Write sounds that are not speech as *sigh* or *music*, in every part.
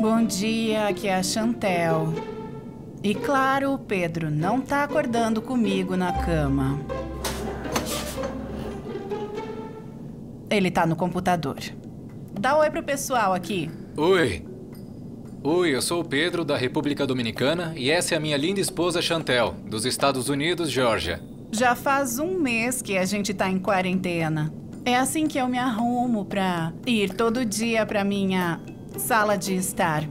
Bom dia, aqui é a Chantel. E claro, o Pedro não tá acordando comigo na cama. Ele tá no computador. Dá oi pro pessoal aqui. Oi. Oi, eu sou o Pedro, da República Dominicana, e essa é a minha linda esposa Chantel, dos Estados Unidos, Geórgia. Já faz um mês que a gente tá em quarentena. É assim que eu me arrumo pra ir todo dia pra minha sala de estar.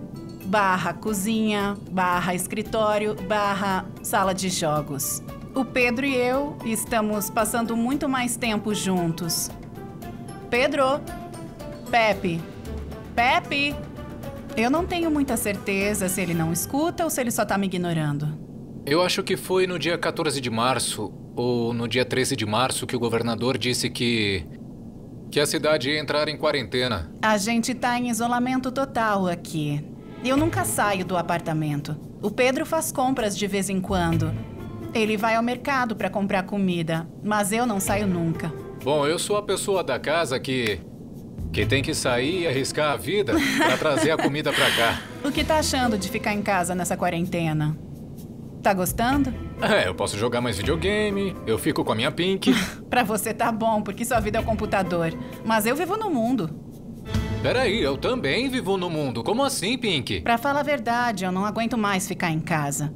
Barra cozinha, barra escritório, barra sala de jogos. O Pedro e eu estamos passando muito mais tempo juntos. Pedro! Pepe! Pepe! Eu não tenho muita certeza se ele não escuta ou se ele só tá me ignorando. Eu acho que foi no dia 14 de março ou no dia 13 de março que o governador disse que que a cidade ia entrar em quarentena. A gente tá em isolamento total aqui. Eu nunca saio do apartamento. O Pedro faz compras de vez em quando. Ele vai ao mercado para comprar comida, mas eu não saio nunca. Bom, eu sou a pessoa da casa que que tem que sair e arriscar a vida para trazer a comida para cá. *laughs* O que tá achando de ficar em casa nessa quarentena? Tá gostando? É, eu posso jogar mais videogame, eu fico com a minha Pink. *laughs* Pra você tá bom, porque sua vida é o computador. Mas eu vivo no mundo. Peraí, eu também vivo no mundo. Como assim, Pink? Pra falar a verdade, eu não aguento mais ficar em casa.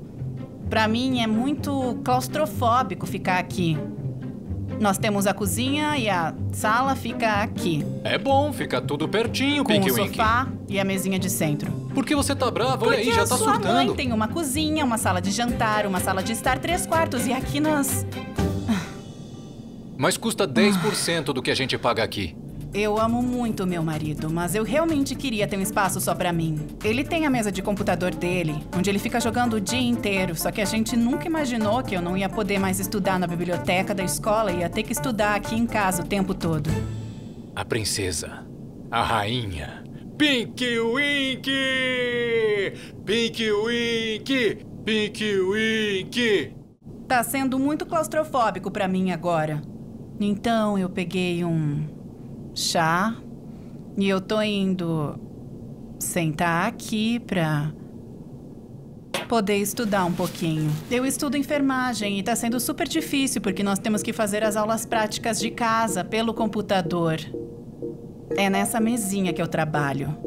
Pra mim é muito claustrofóbico ficar aqui. Nós temos a cozinha e a sala fica aqui. É bom, fica tudo pertinho, com Pink o Wink. sofá e a mesinha de centro. Por que você tá brava? Olha Porque aí, já a tá sua surtando. mãe tem uma cozinha, uma sala de jantar, uma sala de estar, três quartos. E aqui nós... Mas custa 10% do que a gente paga aqui. Eu amo muito meu marido, mas eu realmente queria ter um espaço só pra mim. Ele tem a mesa de computador dele, onde ele fica jogando o dia inteiro, só que a gente nunca imaginou que eu não ia poder mais estudar na biblioteca da escola e ia ter que estudar aqui em casa o tempo todo. A princesa. A rainha. Pink Wink! Pink Wink! Pink Wink! Tá sendo muito claustrofóbico pra mim agora. Então eu peguei um chá e eu tô indo sentar aqui pra poder estudar um pouquinho. Eu estudo enfermagem e tá sendo super difícil porque nós temos que fazer as aulas práticas de casa pelo computador. É nessa mesinha que eu trabalho.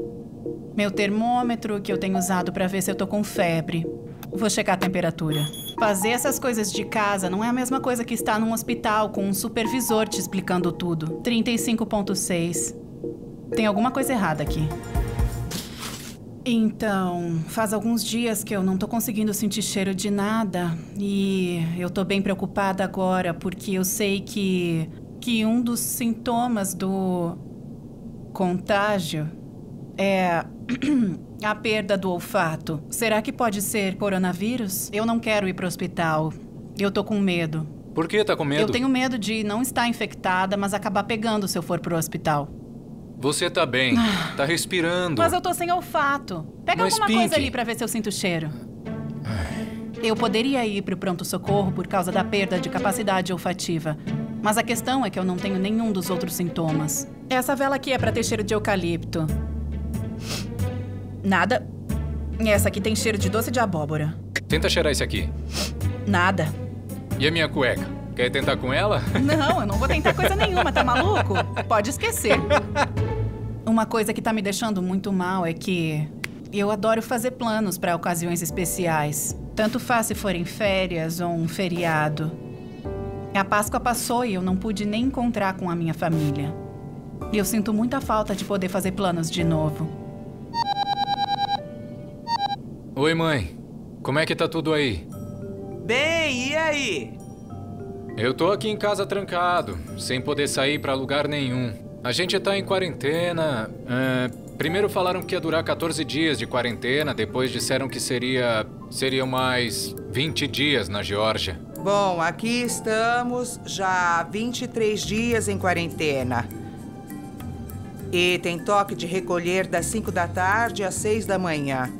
Meu termômetro que eu tenho usado pra ver se eu tô com febre. Vou checar a temperatura. Fazer essas coisas de casa não é a mesma coisa que estar num hospital com um supervisor te explicando tudo. 35.6. Tem alguma coisa errada aqui. Então, faz alguns dias que eu não tô conseguindo sentir cheiro de nada e eu tô bem preocupada agora porque eu sei que que um dos sintomas do contágio é *clears throat* a perda do olfato. Será que pode ser coronavírus? Eu não quero ir pro hospital. Eu tô com medo. Por que tá com medo? Eu tenho medo de não estar infectada, mas acabar pegando se eu for pro hospital. Você tá bem. Tá respirando. Mas eu tô sem olfato. Pega Mas, alguma Pink- coisa ali pra ver se eu sinto cheiro. Eu poderia ir pro pronto-socorro por causa da perda de capacidade olfativa. Mas a questão é que eu não tenho nenhum dos outros sintomas. Essa vela aqui é pra ter cheiro de eucalipto. Nada. Essa aqui tem cheiro de doce de abóbora. Tenta cheirar esse aqui. Nada. E a minha cueca? Quer tentar com ela? Não, eu não vou tentar coisa *laughs* nenhuma, tá maluco? Pode esquecer. Uma coisa que tá me deixando muito mal é que eu adoro fazer planos pra ocasiões especiais. Tanto faz se forem férias ou um feriado. A Páscoa passou e eu não pude nem encontrar com a minha família. E eu sinto muita falta de poder fazer planos de novo. Oi, mãe. Como é que tá tudo aí? Bem, e aí? Eu tô aqui em casa trancado, sem poder sair pra lugar nenhum. A gente tá em quarentena. é, primeiro falaram que ia durar 14 dias de quarentena, depois disseram que seria. seriam mais 20 dias na Geórgia. Bom, aqui estamos já há 23 dias em quarentena. E tem toque de recolher das 5 da tarde às 6 da manhã.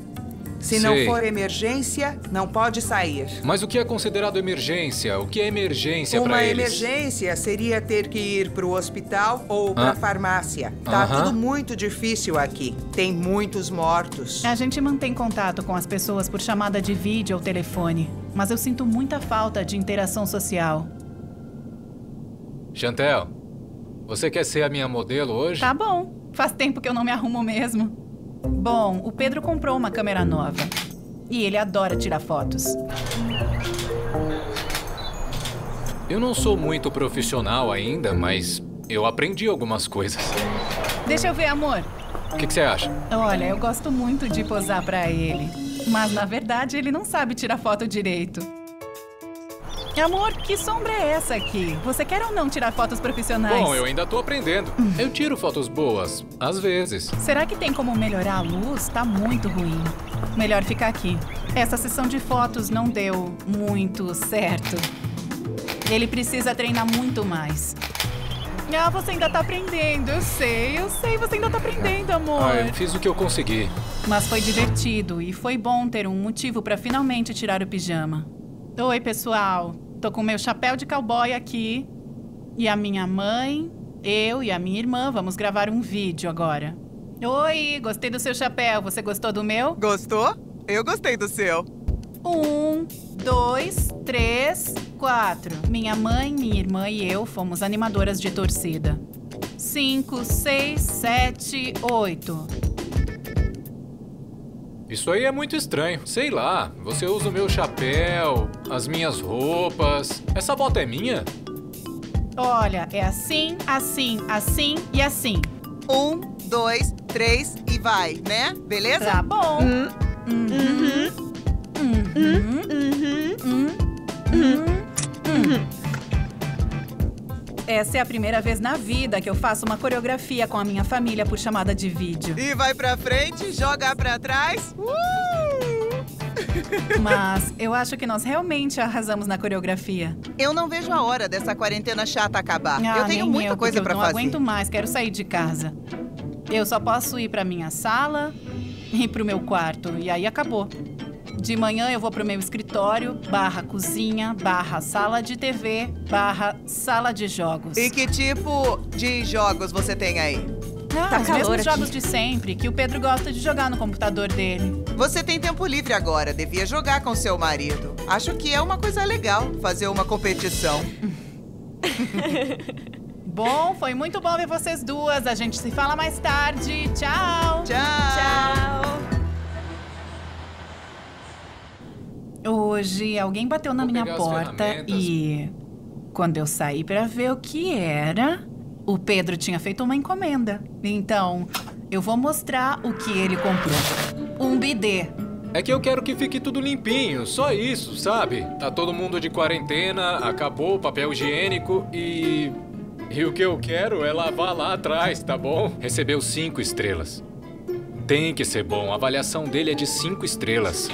Se não Sei. for emergência, não pode sair. Mas o que é considerado emergência? O que é emergência Uma pra eles? emergência seria ter que ir pro hospital ou pra Ah. farmácia. Tá Aham. tudo muito difícil aqui. Tem muitos mortos. A gente mantém contato com as pessoas por chamada de vídeo ou telefone, mas eu sinto muita falta de interação social. Chantel, você quer ser a minha modelo hoje? Tá bom, faz tempo que eu não me arrumo mesmo. Bom, o Pedro comprou uma câmera nova. E ele adora tirar fotos. Eu não sou muito profissional ainda, mas eu aprendi algumas coisas. Deixa eu ver, amor. O que, que você acha? Olha, eu gosto muito de posar pra ele. Mas na verdade ele não sabe tirar foto direito. Amor, que sombra é essa aqui? Você quer ou não tirar fotos profissionais? Bom, eu ainda tô aprendendo. Eu tiro fotos boas, às vezes. Será que tem como melhorar a luz? Tá muito ruim. Melhor ficar aqui. Essa sessão de fotos não deu muito certo. Ele precisa treinar muito mais. Ah, você ainda tá aprendendo, eu sei, eu sei, você ainda tá aprendendo, amor. Ah, eu fiz o que eu consegui. Mas foi divertido e foi bom ter um motivo pra finalmente tirar o pijama. Oi, pessoal. Tô com meu chapéu de cowboy aqui. E a minha mãe, eu e a minha irmã vamos gravar um vídeo agora. Oi, gostei do seu chapéu. Você gostou do meu? Gostou? Eu gostei do seu. Um, dois, três, quatro. Minha mãe, minha irmã e eu fomos animadoras de torcida. Cinco, seis, sete, oito. Isso aí é muito estranho. Sei lá, você usa o meu chapéu, as minhas roupas. Essa bota é minha? Olha, é assim, assim, assim e assim. Um, dois, três e vai, né? Beleza? Tá bom. Hum, Uhum. Uhum. uhum. Uhum. Uhum. Essa é a primeira vez na vida que eu faço uma coreografia com a minha família por chamada de vídeo. E vai pra frente, joga pra trás. Uh! *laughs* Mas eu acho que nós realmente arrasamos na coreografia. Eu não vejo a hora dessa quarentena chata acabar. Ah, eu tenho muita eu, coisa porque pra eu não fazer. aguento mais, quero sair de casa. Eu só posso ir pra minha sala e pro meu quarto. E aí acabou. De manhã eu vou pro meu escritório, barra cozinha, barra sala de TV, barra sala de jogos. E que tipo de jogos você tem aí? Ah, Tá os mesmos aqui. jogos de sempre, que o Pedro gosta de jogar no computador dele. Você tem tempo livre agora, devia jogar com seu marido. Acho que é uma coisa legal fazer uma competição. *laughs* Bom, foi muito bom ver vocês duas. A gente se fala mais tarde. Tchau! Tchau. Hoje alguém bateu na Vou minha porta e quando eu saí pra ver o que era, o Pedro tinha feito uma encomenda. Então, eu vou mostrar o que ele comprou. Um bidê. É que eu quero que fique tudo limpinho, só isso, sabe? Tá todo mundo de quarentena, acabou o papel higiênico e. E o que eu quero é lavar lá atrás, tá bom? Recebeu cinco estrelas. Tem que ser bom, a avaliação dele é de cinco estrelas.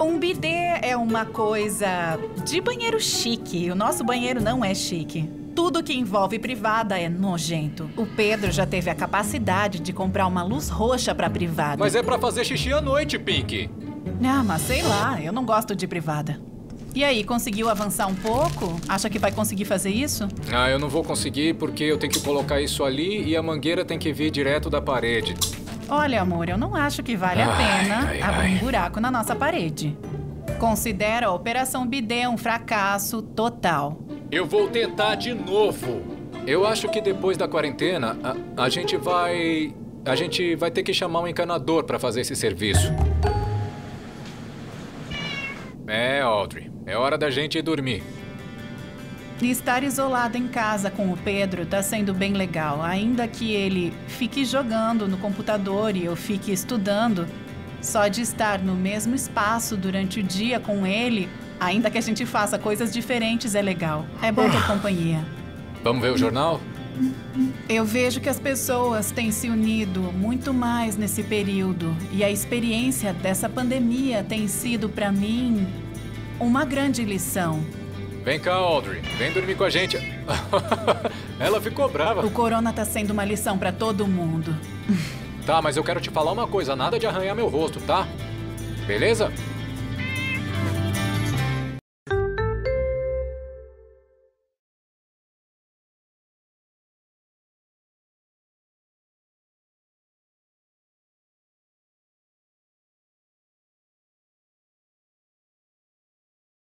Um bidê é uma coisa de banheiro chique. O nosso banheiro não é chique. Tudo que envolve privada é nojento. O Pedro já teve a capacidade de comprar uma luz roxa pra privada. Mas é pra fazer xixi à noite, Pink. Ah, mas sei lá, eu não gosto de privada. E aí, conseguiu avançar um pouco? Acha que vai conseguir fazer isso? Ah, eu não vou conseguir porque eu tenho que colocar isso ali e a mangueira tem que vir direto da parede. Olha, amor, eu não acho que vale a Ai, pena ai, abrir ai. um buraco na nossa parede. Considera a Operação Bidê um fracasso total. Eu vou tentar de novo. Eu acho que depois da quarentena, a, a gente vai. A gente vai ter que chamar um encanador pra fazer esse serviço. É, Audrey. É hora da gente ir dormir. E estar isolado em casa com o Pedro tá sendo bem legal. Ainda que ele fique jogando no computador e eu fique estudando, só de estar no mesmo espaço durante o dia com ele, ainda que a gente faça coisas diferentes, é legal. É bom ter companhia. Vamos ver o jornal? Eu vejo que as pessoas têm se unido muito mais nesse período e a experiência dessa pandemia tem sido para mim uma grande lição. Vem cá, Audrey. Vem dormir com a gente. *laughs* Ela ficou brava. O corona tá sendo uma lição para todo mundo. Tá, mas eu quero te falar uma coisa: nada de arranhar meu rosto, tá? Beleza?